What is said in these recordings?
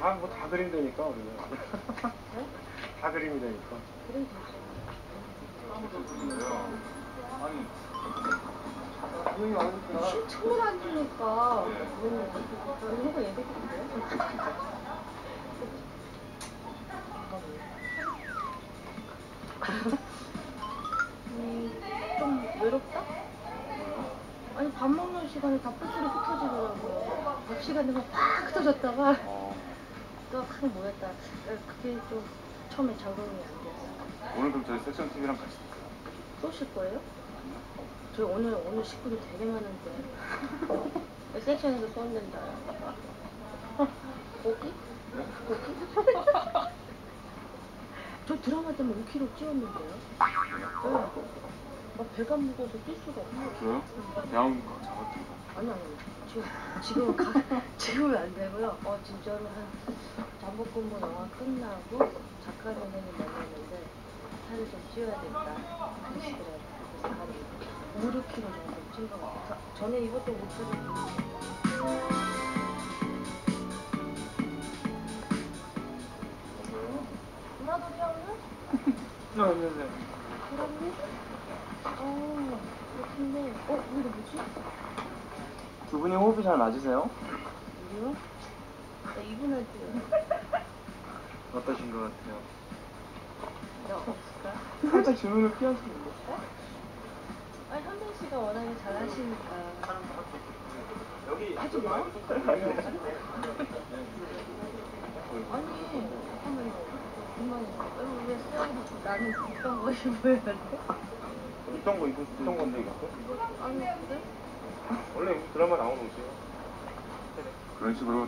다, 뭐다 그림 되니까, 우리는. 다 그림이 되니까. 춤을 안 추니까 거 얘기했는데 아니 밥 먹는 시간에 다 뿔뿔이 흩어지더라고요 밥 시간 되면 팍 흩어졌다가 어, 또확 모였다 그게 좀 처음에 적응이 안 됐어 오늘 그럼 저희 섹션 TV랑 같이 쏘실 거예요? 저 오늘 오늘 식구들 되게 많은데 섹션에서 쏜댄다. 고기? 고기? 저 드라마 때문에 5kg 찌웠는데요. 네. 막 배가 무거워서 뛸 수가 없어요. 그래요? 대학원 잡았던 거. 아니 아니 지금 지금 가 지금은 안 되고요. 어 진짜로 한 잠복 근무 영화 끝나고 작가 선생님 만났는데 살을 좀 찌워야겠다 그러시더라고요. 그래서 한 5, 6kg 정도 찐것 같아요. 전에 입었던 옷들은 누나도 태웠나? 어, 네, 네. 그렇니? 어그 렇군데 어 근데 뭐지? 두 분이 호흡이 잘 맞으세요? 뭐요? 나 이분한테 어떠신 것 같아요? 나 없을까? 살짝 질문을 피하시는데. 아니 현빈 씨가 워낙에 잘하시니까 여기. 하지 마. 아니 잠깐만요. 그만 왜 쎄하고 나는 있던 거 입어야 돼? 있던 거 입고 있던 건데 이거. 아니? 원래 드라마 나오는 옷이에요. 그런 식으로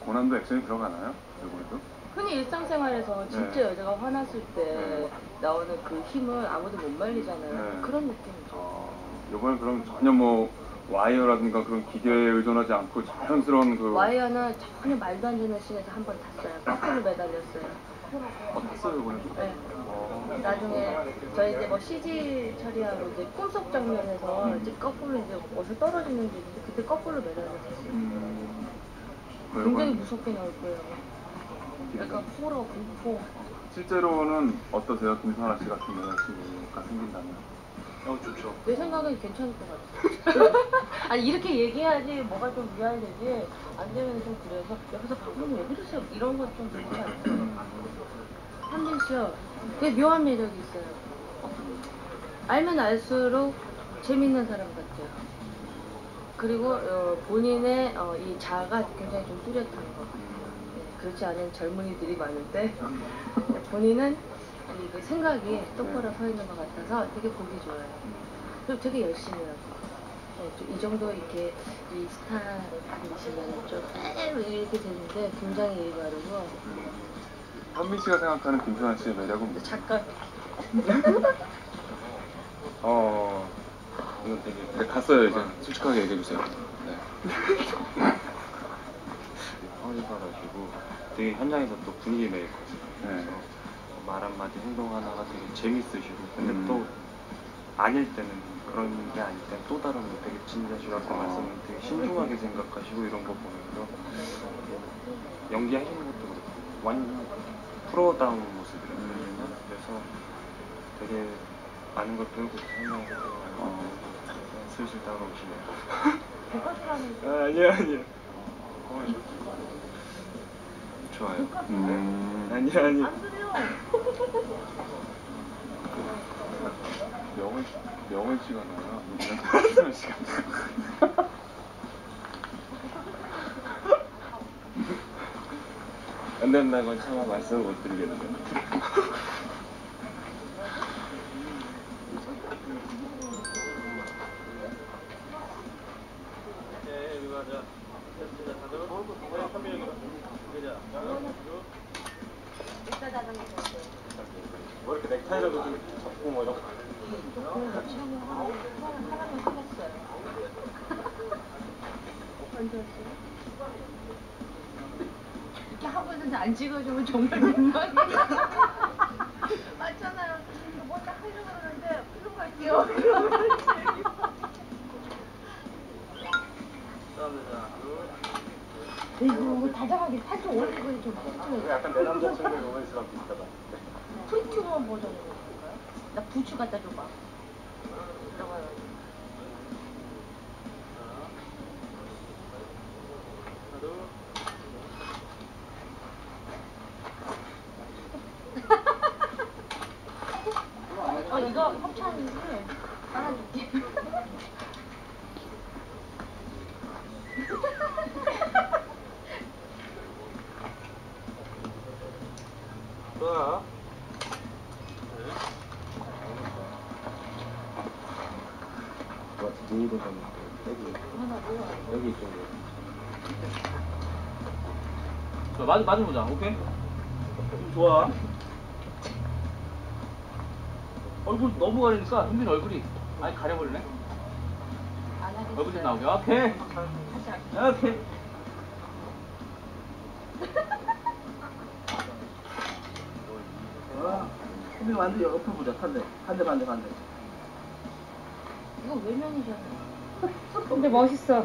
고난도 액션이 들어가나요? 이번에도? 흔히 일상생활에서 진짜 네. 여자가 화났을 때 네. 나오는 그 힘을 아무도 못 말리잖아요. 네. 그런 느낌이죠. 어, 이번엔 그럼 전혀 뭐 와이어라든가 그런 기계에 의존하지 않고 자연스러운 그 와이어는 전혀 말도 안 되는 씬에서 한 번 탔어요. 거꾸로 매달렸어요. 어, 탔어요 이번에도? 네. 어, 나중에 저희 이제 뭐 CG 처리하고 이제 꿈속 장면에서 이제 거꾸로 이제 어디서 떨어지는 게 있는데 그때 거꾸로 매달렸어요. 음, 굉장히 이번 무섭게 나올 거예요. 약간 호러, 공포. 실제로는 어떠세요? 김선아 씨 같은 여자친구가 생긴다면? 어, 좋죠. 내 생각엔 괜찮을 것 같아요. 아니 이렇게 얘기해야지 뭐가 좀 미안해지지 안 되면 좀 그래서 옆에서 방금 왜 그러세요? 이런 건좀 그렇지 않아요. 한빈 씨요. 되게 묘한 매력이 있어요. 알면 알수록 재밌는 사람 같아요. 그리고 어, 본인의 어, 이 자아가 굉장히 좀 뚜렷한 거. 네, 그렇지 않은 젊은이들이 많은데 본인은 이그 생각이 똑바로 서 있는 것 같아서 되게 보기 좋아요. 그리고 되게 열심히 하고. 네, 좀이 정도 이렇게 이 스타이시면 좀 이렇게 되는데 굉장히 일 바르고 현민 씨가 생각하는 김선아 씨의 매력은 뭐죠? 작가 어, 이건 되게 네, 갔어요 이제 솔직하게 얘기해 주세요. 네. 성의사라시고 되게 현장에서 또 분위기 메이커죠. 네. 그래서 말 한마디 행동 하나가 되게 재밌으시고 근데 음. 또 아닐 때는 그런 게 아닐 때는 또 다른 거 되게 진지하시고 아까 어. 말씀은 되게 신중하게 생각하시고 이런 거 보면서 연기하시는 것도 그렇고 완전 프로다운 모습이거든요. 그래서 되게 많은 걸 배우고 있어요. 어. 슬슬. 백화사라는 아, 아니요 아니요. 어, 좋아요. 음. 아니요 아니요. 안 그래요. 명을 명을? 김선아 씨가 나요? 안 된다고 차마 말씀을 못 드리겠네요. 이따 자전거 탔어요. 뭐 이렇게 넥타이라도 좀 잡고 뭐 이런 그런 거 처음에 하라면 하라면 해봤어요. 앉았어요. 이렇게 하고 있는데 안 찍어주면 정말 민망해. 맞잖아요. 뭐딱 하려고 그러는데 풀로 갈게요. 이거 다정하게 팔좀 올리고 이렇게 퉁퉁. 약간 내 남자친구의 로맨스랑 비슷하다. 퉁퉁한 버전으로? 나 부추 갖다 줘봐. 이따가 어 이거 좀, 여기, 하나 뭐야? 여기 쪽에. 자, 맞, 맞아보자. 오케이? 음, 좋아. 얼굴 너무 가리니까 흥빈 얼굴이 아예 가려버리네. 얼굴 좀 나오게. 오케이. 오케이. 아, 흥빈 완전 옆으로 보자. 반대. 반대, 반대, 반대. 이거 외면이잖아. 근데 멋있어.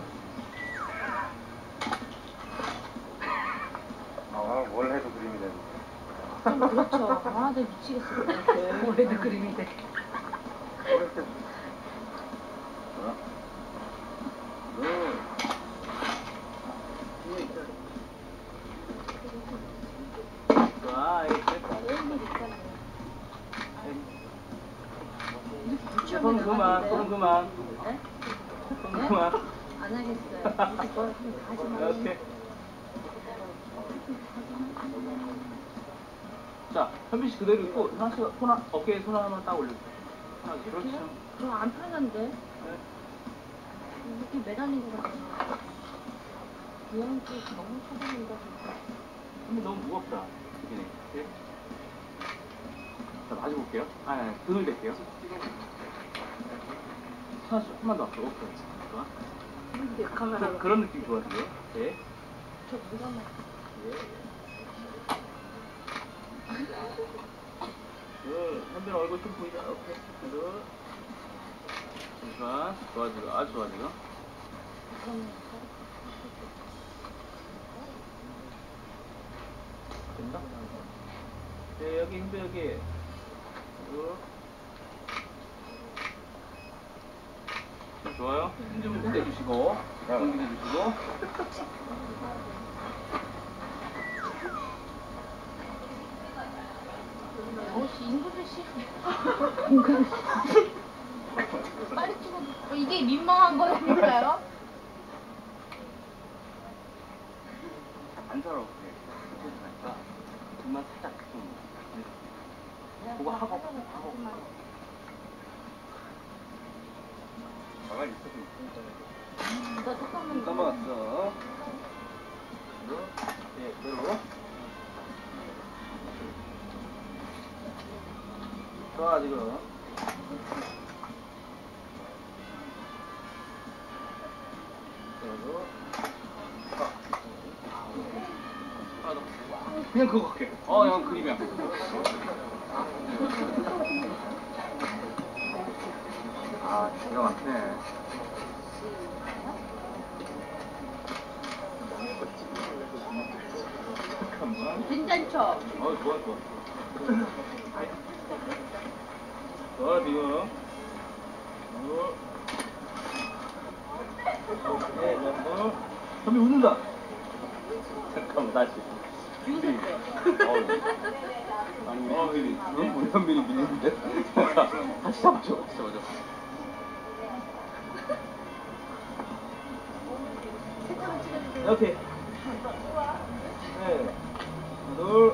아, 뭘 해도 그림이 되는 좀 그렇죠. 아, 나 미치겠어. 올해도. 웬일 있잖아. 손 그만, 손 그만. 네? 손 네? 그만. 안 하겠어요. 이렇게. 자, 현빈 씨 그대로 있고, 하나 씩 손, 하- 어깨에 손 하나만 딱 올려주세요. 하나, 그렇죠. 이렇게요? 그럼 안 편한데? 이렇게 매달린 것 같아. 유영씨 너무 쳐다본다. 현빈 너무 무겁다. 이게. 예? 자, 마주 볼게요. 아, 아니, 등을 댈게요. 하나씩 한번 더 앞으로. 오케이. 좋아. 근데 그, 카메라가. 그런 느낌 좋아지고요. 네. 저 누가만. 예. 그, 현빈 얼굴 좀 보이자. 오케이. 둘. 잠시만. 좋아지고, 아주 좋아지고. 된다? 네, 여기 현빈 여기. 둘. 자, 좋아요. 힘좀 내주시고, 좀 내주시고. 씨 잉글리시. 잉글리시. 빨리 찍어. 어, 이게 민망한 거니까요? 안 서럽게 그러니까 정말 살짝 좀 그거 하고 하고 가만히 있어. 음, 나 거. 넘어갔어 그리고 좋아 지금. 그냥 그거 할게. 어 형 그림이야. 아 기가 막히네. 괜찮죠? 어 좋아 좋아 지금 어. 네. 선배 웃는다 잠깐만 다시 유색돼. 아니 어, 우리 우리 현빈이 밀리는데 다시 잡죠 다시 찍어주세요. 이렇게 네 둘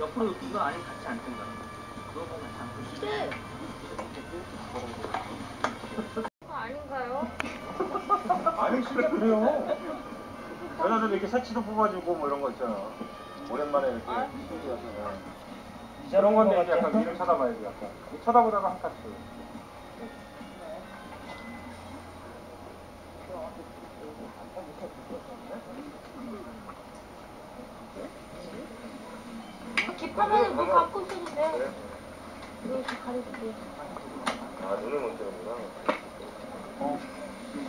옆으로 놓든가 아니면 같이 앉든가 그거 같이 앉고 네. 아닌가요? 그래요. 여자들 이렇게 새치도 뽑아주고 뭐 이런 거 있잖아. 오랜만에 이렇게 신기 같은 이런 건데 이제 약간 위를 쳐다봐야지 약간. 쳐다보다가 한 카트. 깃하면 뭐 갖고 있어도 돼. 이렇게 가리줄게. 아 눈을 못 뜨는구나.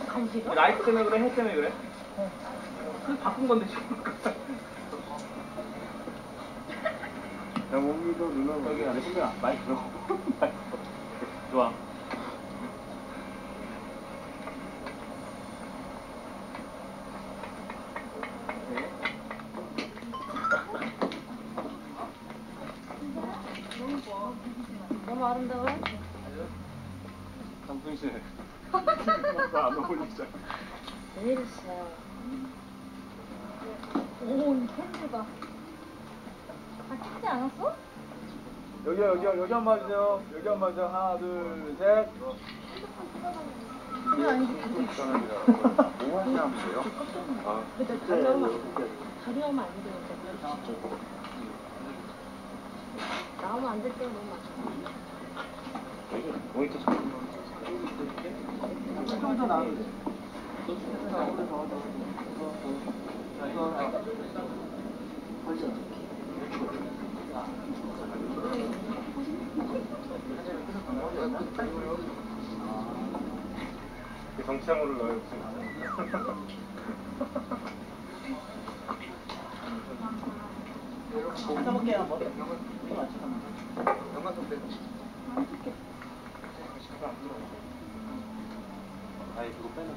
감시가? 라이트 때문에 그래? 해 때문에 그래? 그 바꾼 건데 지금. 야, 몸이도 누나 여기 안에 신경 많이 들어. 좋아. 너무 아름다워. 강순 씨. 나안 어울리잖아. 왜 이랬어? 오, 이 캔들가. 아, 켜지 않았어? 여기 여기 여기 한번 주세요. 여기 한번 주세요. 하나 둘 셋. 그게 그거 있어. 뭐 하시냐고요? 아, 근데 다리 하면 다리 하면 안 되니까 진짜. 나오면 안 될 때가 너무 많아. 모니터 잘 좀더 나은데. 정치함으로 넣어요. 무슨. 해볼게요 한번. 아예 그거 빼는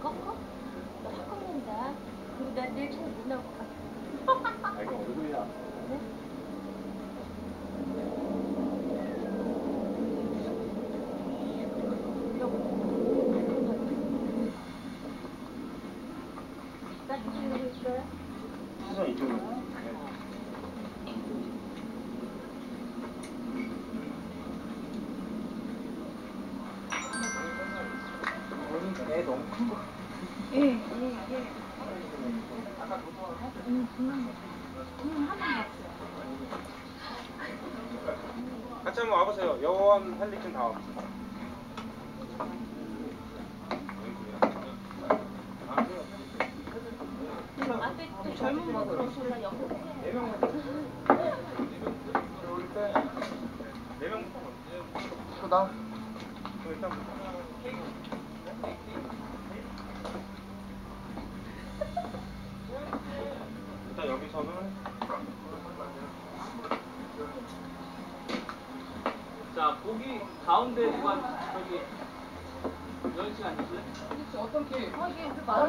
꺾어? 나 꺾는다. 그리고 나 내일 차에 못 나올 것 같아. 아 이거 얼굴이야. 네? 나 있어요? 이쪽으로. 애 너무 큰 거. 예, 예, 예. 음, 그만. 그만 한번 봤어요. 같이 한번 와보세요. 여원 헬리킨 다 와보세요. 앞에 또 젊은 분들 오시면 옆에 네명부터 수다. 일단 일단 여기서는 자, 거기 가운데 누가 저기 연 시간 있어요?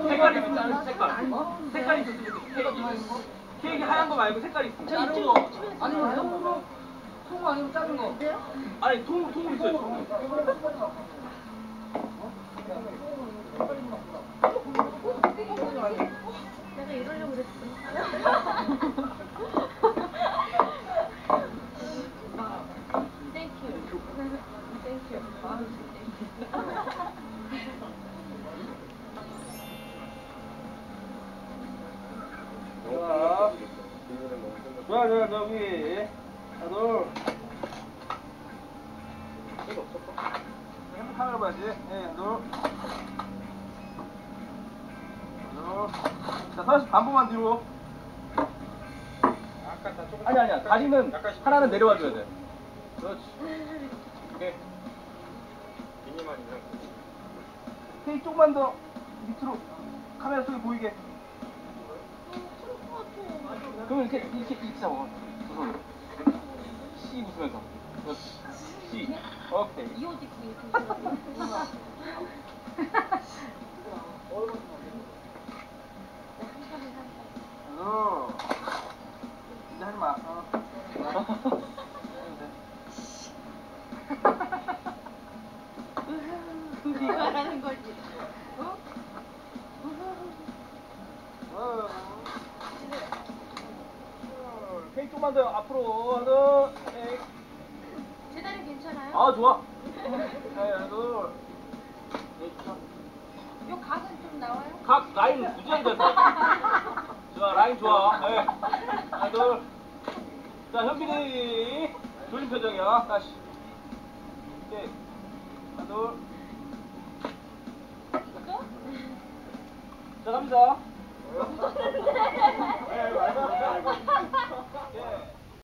색깔 있으면 안 색깔. 색깔 있으면 케이크. 케이크 하얀 거 말고 색깔 있으면. 저 이쪽 아니 통, 통 아니면 작은 거. 아니 통 통을 있어요. 통. 내가 이러려고 그랬어. 땡큐. 땡큐. 자, 좋아, 좋아, 저기. 하나, 둘. 카메라 봐야지. 예, 하나, 둘. 하나, 둘. 자, 하나씩 반복만 뒤로. 아까 다 조금 아니, 아니야. 다리는 하나는 내려와 줘야 돼. 그렇지. 오케이. 미니만 이상. 헤이, 조금만 더 밑으로. 카메라 속에 보이게. 그러면 이렇게 이렇게 이렇게 잡아. 두 손으로. 씨 웃으면서. 씨. 오케이. 어. 이제 하지 마. 어. 말하는 거지. 어? 어. 조금만 더 앞으로. 하나 둘, 제 다리 괜찮아요? 아 좋아. 네, 하나 둘요 각은 좀 나와요? 각 라인 무지하게 된다 좋아 라인 좋아. 네. 하나 둘자 현빈이 졸린 표정이야. 다시. 네. 하나 둘자 갑니다.